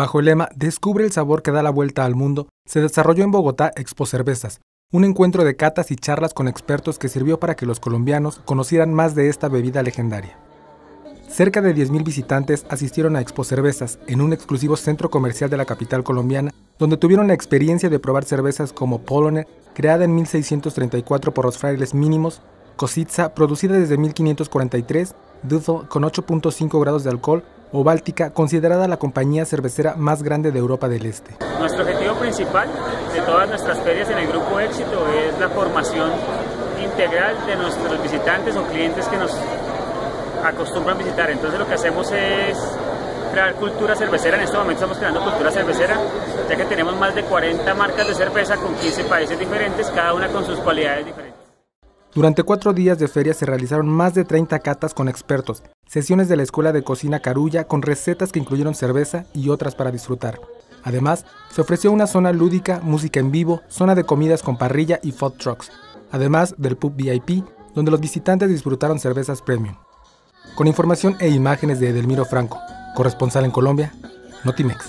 Bajo el lema Descubre el sabor que da la vuelta al mundo, se desarrolló en Bogotá Expo Cervezas, un encuentro de catas y charlas con expertos que sirvió para que los colombianos conocieran más de esta bebida legendaria. Cerca de 10.000 visitantes asistieron a Expo Cervezas, en un exclusivo centro comercial de la capital colombiana, donde tuvieron la experiencia de probar cervezas como Poloner, creada en 1634 por los frailes mínimos, Kositza, producida desde 1543, Duvel, con 8.5 grados de alcohol, o Báltica, considerada la compañía cervecera más grande de Europa del Este. Nuestro objetivo principal de todas nuestras ferias en el Grupo Éxito es la formación integral de nuestros visitantes o clientes que nos acostumbran visitar. Entonces lo que hacemos es crear cultura cervecera. En este momento estamos creando cultura cervecera, ya que tenemos más de 40 marcas de cerveza con 15 países diferentes, cada una con sus cualidades diferentes. Durante cuatro días de feria se realizaron más de 30 catas con expertos, sesiones de la Escuela de Cocina Carulla con recetas que incluyeron cerveza y otras para disfrutar. Además, se ofreció una zona lúdica, música en vivo, zona de comidas con parrilla y food trucks, además del pub VIP, donde los visitantes disfrutaron cervezas premium. Con información e imágenes de Edelmiro Franco, corresponsal en Colombia, Notimex.